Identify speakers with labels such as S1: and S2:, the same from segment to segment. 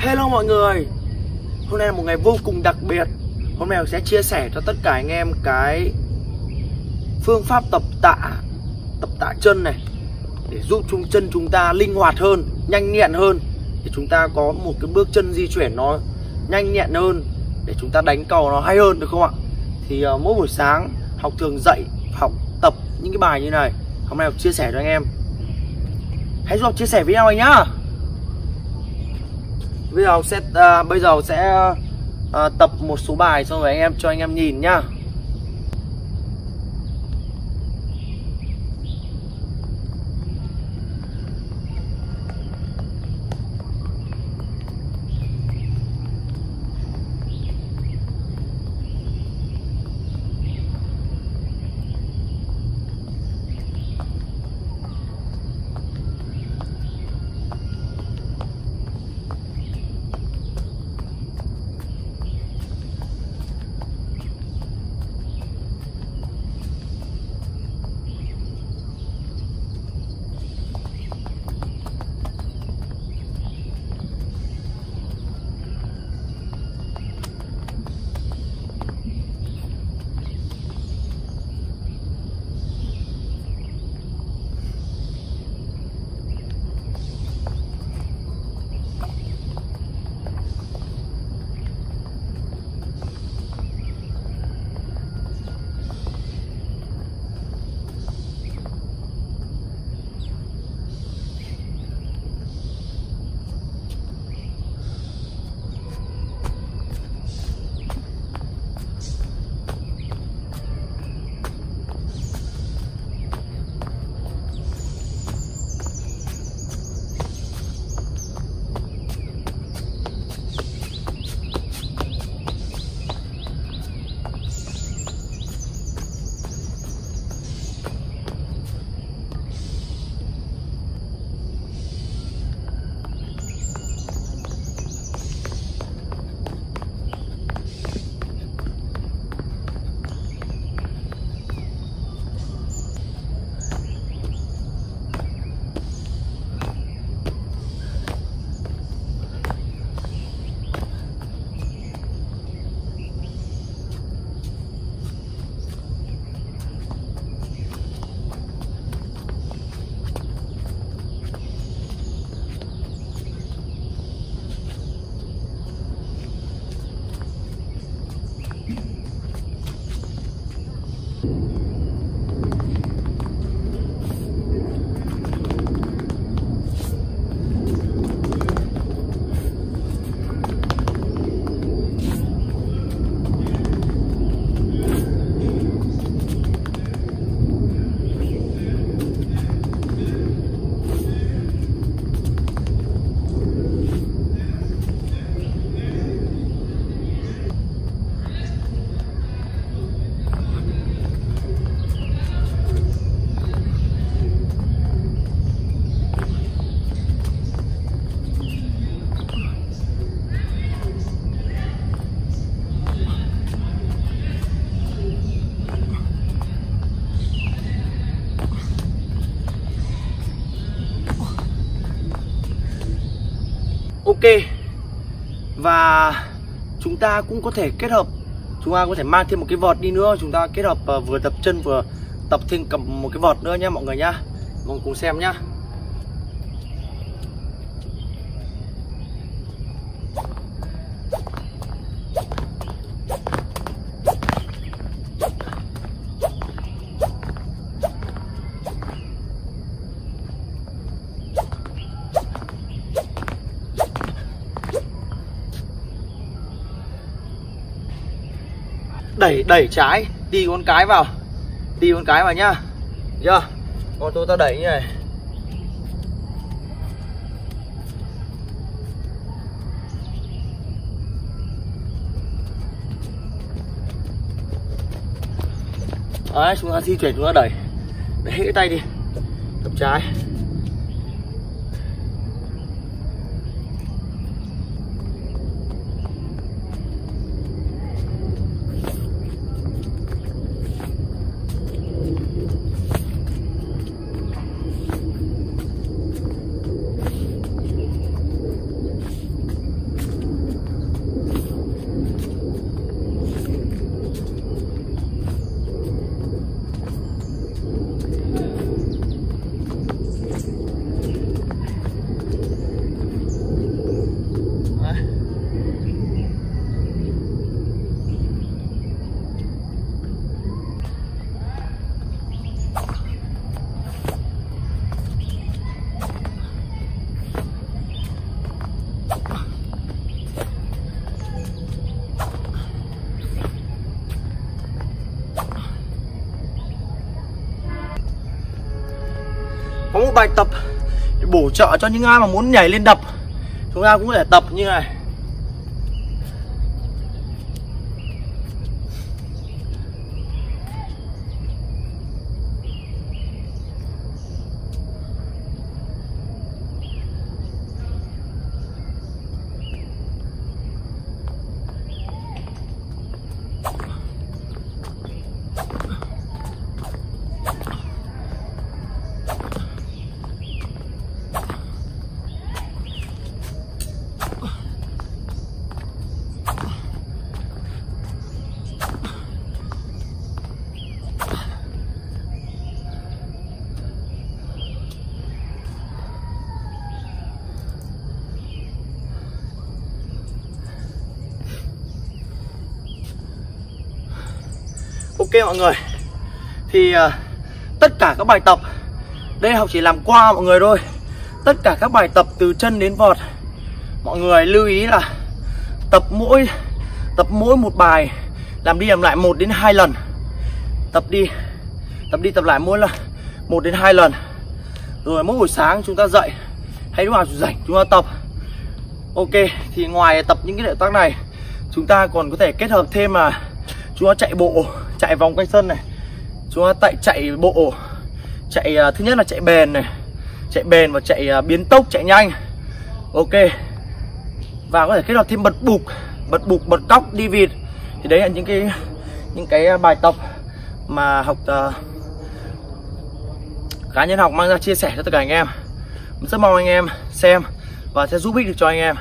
S1: Hello mọi người. Hôm nay là một ngày vô cùng đặc biệt. Hôm nay mình sẽ chia sẻ cho tất cả anh em cái Phương pháp tập tạ Tập tạ chân này Để giúp chúng chân chúng ta linh hoạt hơn Nhanh nhẹn hơn. Để chúng ta có một cái bước chân di chuyển nó nhanh nhẹn hơn Để chúng ta đánh cầu nó hay hơn được không ạ? Thì uh, mỗi buổi sáng học thường dậy Học tập những cái bài như này. Hôm nay học chia sẻ cho anh em. Hãy giúp chia sẻ với nhau anh nhá bây giờ sẽ à, bây giờ sẽ à, tập một số bài xong rồi anh em cho anh em nhìn nhá. Ok. Và chúng ta cũng có thể kết hợp, chúng ta có thể mang thêm một cái vợt đi nữa. Chúng ta kết hợp ờ, vừa tập chân vừa tập thêm cầm một cái vợt nữa nha mọi người nhá. Mọi người cùng xem nhá. Đẩy đẩy trái, đi con cái vào. Đi con cái vào nhá. Chưa? Con tôi ta đẩy như này. Đấy chúng ta di chuyển chúng ta đẩy. Đẩy cái tay đi. Tập trái. Bài tập để bổ trợ cho những ai mà muốn nhảy lên đập. Chúng ta cũng có thể tập như này. Ok mọi người. Thì uh, tất cả các bài tập Đây học chỉ làm qua mọi người thôi. Tất cả các bài tập từ chân đến vọt Mọi người lưu ý là Tập mỗi Tập mỗi một bài Làm đi làm lại một đến hai lần. Tập đi Tập đi tập lại mỗi lần một đến hai lần. Rồi mỗi buổi sáng chúng ta dậy Hay lúc nào rảnh chúng ta tập. Ok thì ngoài tập những cái động tác này Chúng ta còn có thể kết hợp thêm mà Chúng ta chạy bộ chạy vòng quanh sân này. Chúng ta tại chạy bộ chạy uh, thứ nhất là chạy bền này chạy bền và chạy uh, biến tốc chạy nhanh. Ok. Và có thể kết hợp thêm bật bục bật bục bật cóc đi vịt. Thì đấy là những cái những cái à, bài tập mà học uh, cá nhân học mang ra chia sẻ cho tất cả anh em. Rất mong anh em xem và sẽ giúp ích được cho anh em.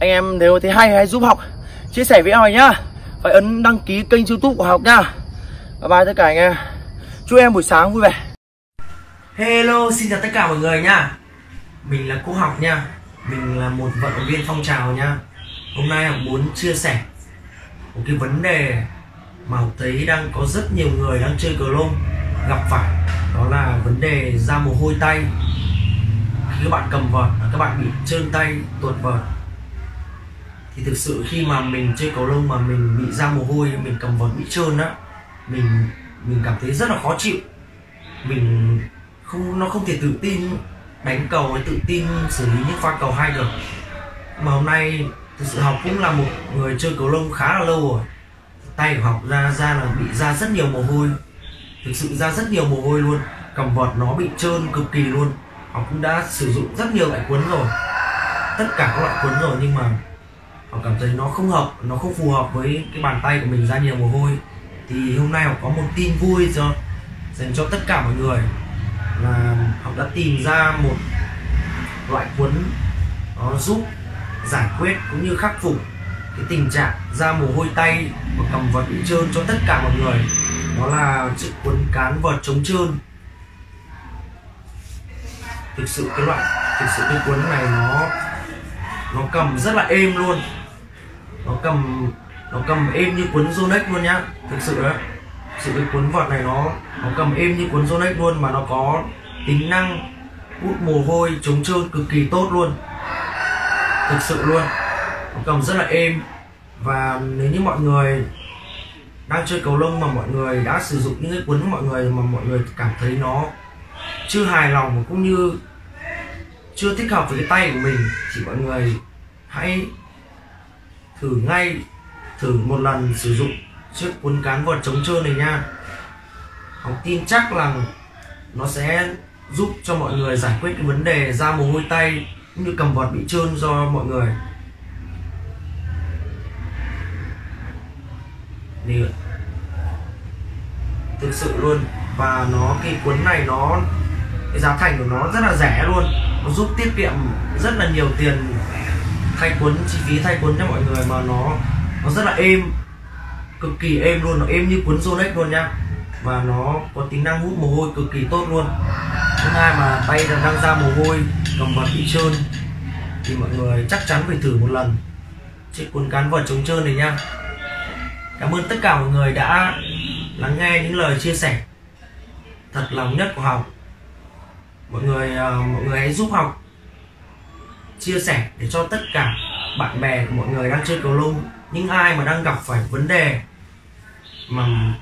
S1: Anh em nếu thấy hay hãy giúp học chia sẻ với em nhá. Phải ấn đăng ký kênh youtube của học nha Bye bye tất cả anh em. Chúc em buổi sáng vui vẻ.
S2: Hello, xin chào tất cả mọi người nha. Mình là cô học nha. Mình là một vận động viên phong trào nha. Hôm nay học muốn chia sẻ Một cái vấn đề Mà học thấy đang có rất nhiều người đang chơi cờ lông Gặp phải. Đó là vấn đề ra mồ hôi tay. Khi các bạn cầm vợt Các bạn bị trơn tay, tuột vợt. Thì thực sự khi mà mình chơi cầu lông Mà mình bị ra mồ hôi Mình cầm vợt bị trơn á mình mình cảm thấy rất là khó chịu. Mình không, nó không thể tự tin, đánh cầu hay tự tin xử lý những pha cầu hay được. Mà hôm nay, thực sự học cũng là một người chơi cầu lông khá là lâu rồi. Tay của học ra ra là bị ra rất nhiều mồ hôi. Thực sự ra rất nhiều mồ hôi luôn. Cầm vợt nó bị trơn cực kỳ luôn. Học cũng đã sử dụng rất nhiều loại quấn rồi. Tất cả các loại quấn rồi, nhưng mà họ cảm thấy nó không hợp, nó không phù hợp với cái bàn tay của mình ra nhiều mồ hôi thì hôm nay học có một tin vui cho, dành cho tất cả mọi người. Là học đã tìm ra một loại cuốn, nó giúp giải quyết cũng như khắc phục cái tình trạng da mồ hôi tay và cầm vật bị trơn cho tất cả mọi người. Đó là chiếc cuốn cán vợt chống trơn. Thực sự cái loại, thực sự cái cuốn này nó nó cầm rất là êm luôn. Nó cầm nó cầm êm như cuốn Zonex luôn nhá. Thực sự đấy sự cái cuốn vợt này nó nó cầm êm như cuốn Zonex luôn mà nó có tính năng hút mồ hôi chống trơn cực kỳ tốt luôn. Thực sự luôn. Nó cầm rất là êm. Và nếu như mọi người đang chơi cầu lông mà mọi người đã sử dụng những cái cuốn của mọi người, mà mọi người cảm thấy nó chưa hài lòng cũng như chưa thích hợp với cái tay của mình, thì mọi người hãy thử ngay thử một lần sử dụng chiếc cuốn cán vợt chống trơn này nha. Học tin chắc là nó sẽ giúp cho mọi người giải quyết cái vấn đề ra mồ hôi tay cũng như cầm vợt bị trơn do mọi người. Thì thực sự luôn, và nó, cái cuốn này nó, cái giá thành của nó rất là rẻ luôn. Nó giúp tiết kiệm rất là nhiều tiền thay cuốn, chi phí thay cuốn cho mọi người mà nó nó rất là êm. Cực kỳ êm luôn, nó êm như cuốn Rolex luôn nha và nó có tính năng hút mồ hôi cực kỳ tốt luôn. Thứ hai mà tay đang ra mồ hôi, cầm vật bị trơn. Thì mọi người chắc chắn phải thử một lần. Chiếc cuốn cán vật chống trơn này nha cảm ơn tất cả mọi người đã lắng nghe những lời chia sẻ. Thật lòng nhất của học mọi người ờ, mọi người hãy giúp học chia sẻ để cho tất cả bạn bè của mọi người đang chơi cầu lông những ai mà đang gặp phải vấn đề mà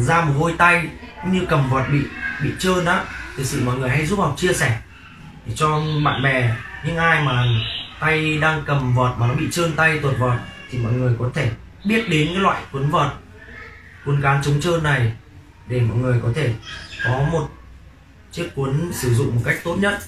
S2: ra mồ hôi tay như cầm vọt bị bị trơn á, thì sự mọi người hãy giúp học chia sẻ để cho bạn bè, những ai mà tay đang cầm vọt mà nó bị trơn tay, tuột vọt, thì mọi người có thể biết đến cái loại cuốn vợt cuốn cán chống trơn này để mọi người có thể có một chiếc cuốn sử dụng một cách tốt nhất.